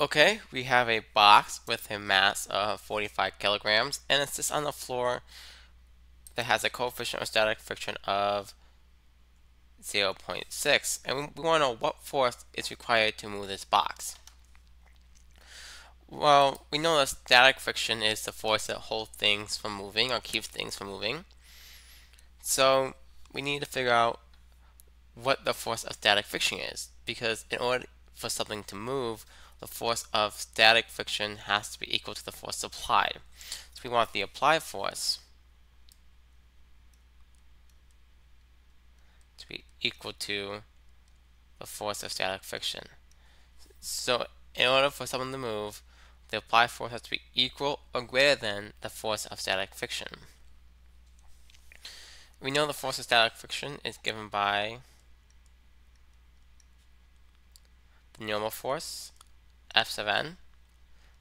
Okay, we have a box with a mass of 45 kilograms and it sits on the floor that has a coefficient of static friction of 0.6 and we want to know what force is required to move this box. Well, we know that static friction is the force that holds things from moving or keeps things from moving. So we need to figure out what the force of static friction is because in order for something to move, the force of static friction has to be equal to the force applied. So we want the applied force to be equal to the force of static friction. So in order for something to move, the applied force has to be equal or greater than the force of static friction. We know the force of static friction is given by force F sub n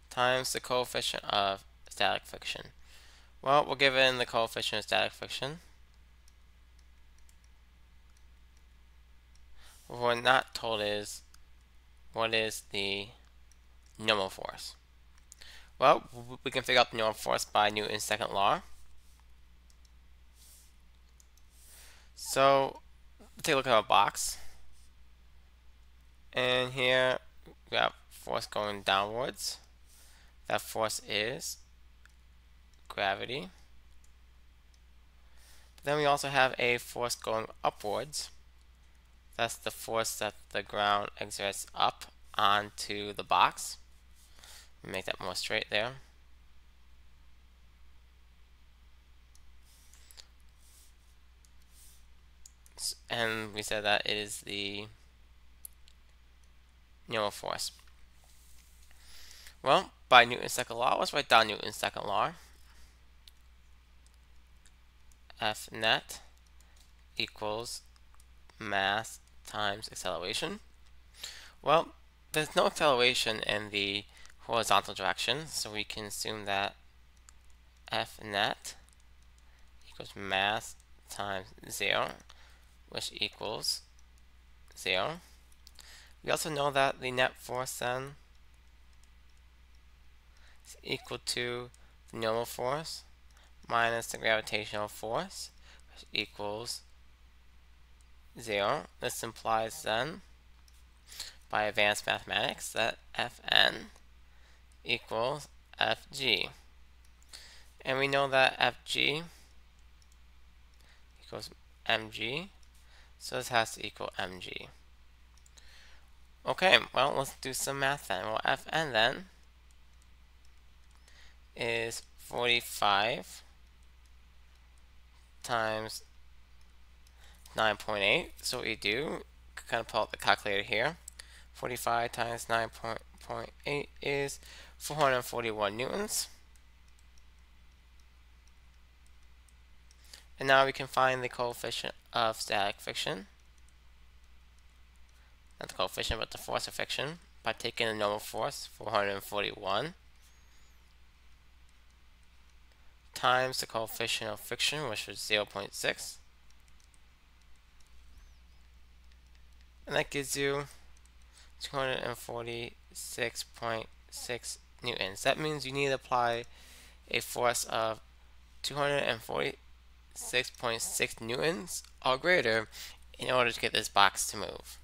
times the coefficient of static friction. Well, we're given the coefficient of static friction. What we're not told is what is the normal force. Well, we can figure out the normal force by Newton's second law. So, take a look at our box. And here we have force going downwards. That force is gravity. But then we also have a force going upwards. That's the force that the ground exerts up onto the box. Make that more straight there. And we said that it is the normal force. Well, by Newton's second law, let's write down Newton's second law. F net equals mass times acceleration. Well, there's no acceleration in the horizontal direction, so we can assume that F net equals mass times 0, which equals 0. We also know that the net force then is equal to the normal force minus the gravitational force, which equals 0. This implies then, by advanced mathematics, that Fn equals Fg. And we know that Fg equals mg, so this has to equal mg. Okay, well, let's do some math then. Well, Fn then is 45 times 9.8. So what we do, kind of pull out the calculator here. 45 times 9.8 is 441 newtons. And now we can find the coefficient of static friction. Not the coefficient, but the force of friction by taking the normal force, 441, times the coefficient of friction, which was 0.6. And that gives you 246.6 newtons. That means you need to apply a force of 246.6 newtons or greater in order to get this box to move.